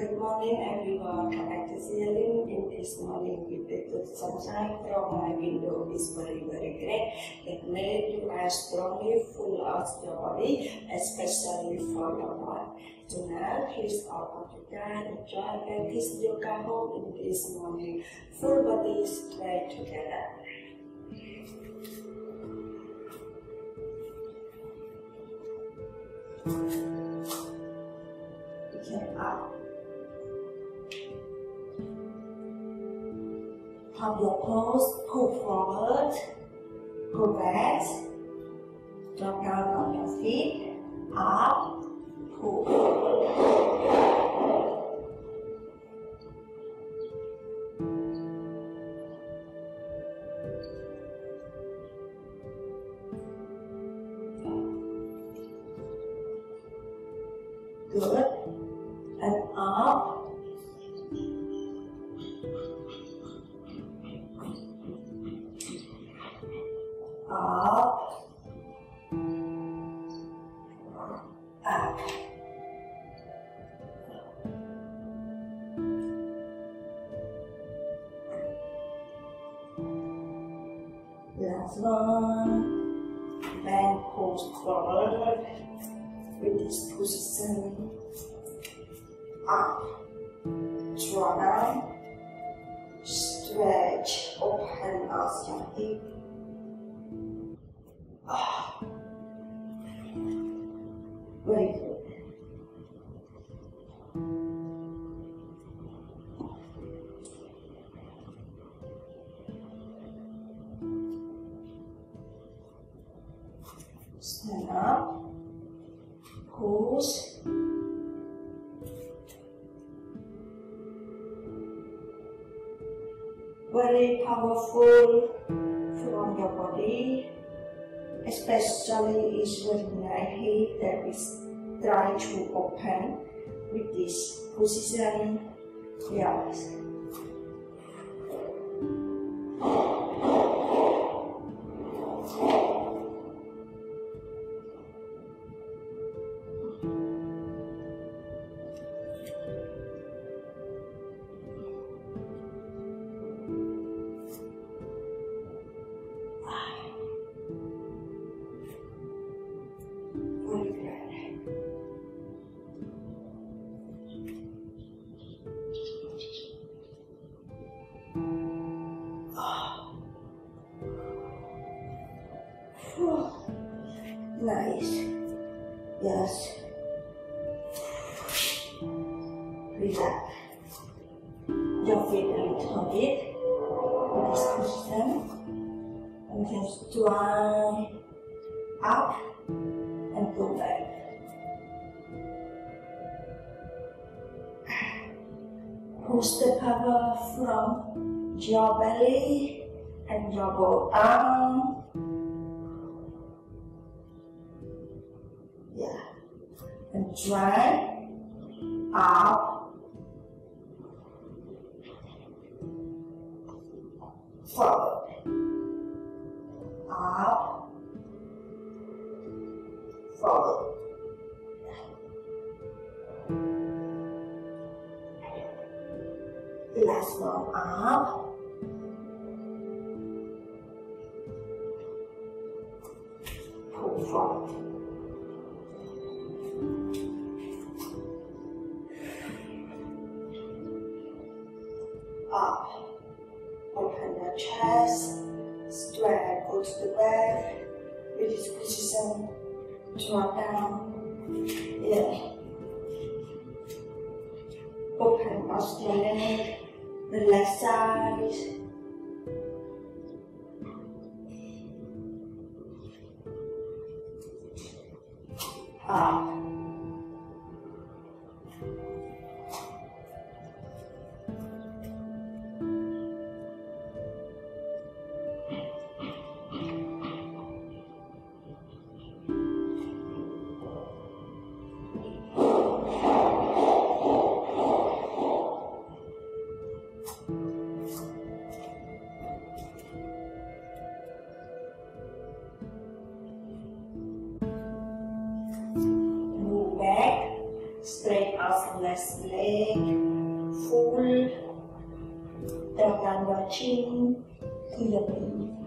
Good morning everyone. Celine in this morning with the good sunshine from my window is very very great. It made you as strongly full of body, especially for your So now please all of you can enjoy practice yoga home in this morning. Full body straight together. Get Pump your toes, pull forward, pull back, drop down on your feet, up, pull. Good. Up. Up. Last one. Bend pose forward with this position. Up. Draw down. Stretch. Open out your hip. Very good. Stand up. Very powerful from your body, especially is when your hip that is trying to open with this position. Yes. Nice. Yes. Relax. Your feet a little bit. In this position. And just try up and go back. Push the power from your belly and your bottom. Yeah. And drag up. Forward. Up. Forward. Last one up. Pull forward. Position. Draw down. Yeah. Open out your leg. The left side. Up. crossing left leg, full, turn down your chin to the knee.